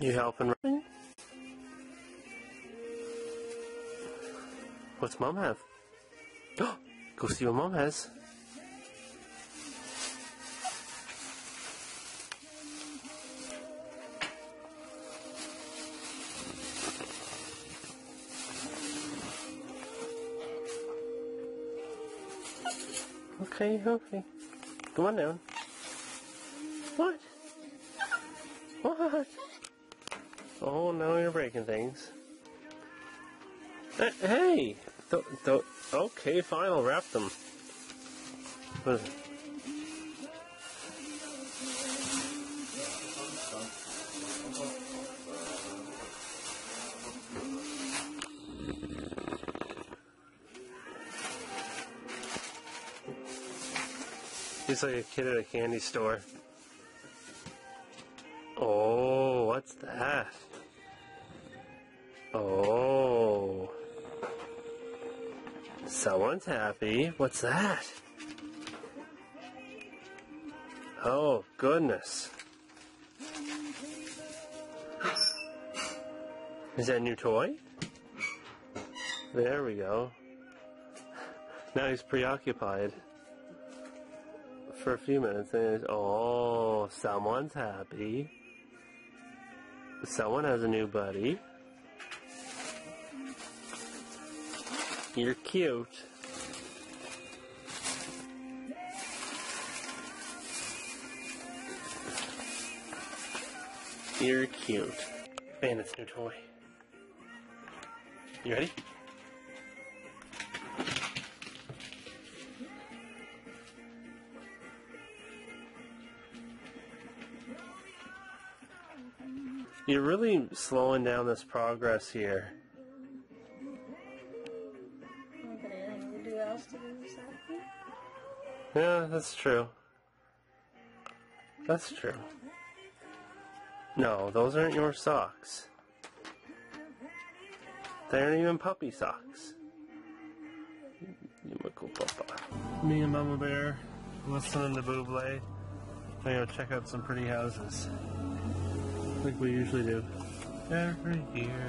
You helping? What's mom have? Go see what mom has. Okay, okay. Come on down. What? What? Oh, now you're breaking things. Hey! Th- th- okay, fine, I'll wrap them. It? He's like a kid at a candy store. Oh, what's that? Oh. Someone's happy. What's that? Oh, goodness. Is that a new toy? There we go. Now he's preoccupied for a few minutes and oh, someone's happy. Someone has a new buddy. You're cute. You're cute. Bandit's new toy. You ready? You're really slowing down this progress here. Yeah, that's true. That's true. No, those aren't your socks. They aren't even puppy socks. You cool papa. Me and Mama Bear listening to Buble. I go check out some pretty houses. Like we usually do. Every year.